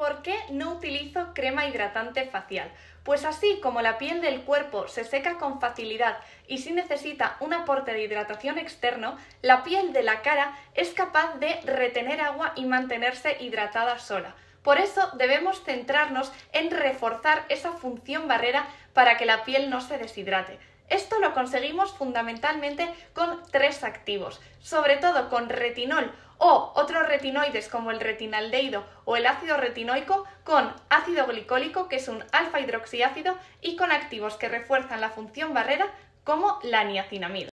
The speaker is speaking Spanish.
¿Por qué no utilizo crema hidratante facial? Pues así como la piel del cuerpo se seca con facilidad y si necesita un aporte de hidratación externo, la piel de la cara es capaz de retener agua y mantenerse hidratada sola. Por eso debemos centrarnos en reforzar esa función barrera para que la piel no se deshidrate. Esto lo conseguimos fundamentalmente con tres activos, sobre todo con retinol o otros retinoides como el retinaldehído o el ácido retinoico, con ácido glicólico que es un alfa hidroxiácido y con activos que refuerzan la función barrera como la niacinamida.